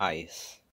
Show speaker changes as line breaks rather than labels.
ice.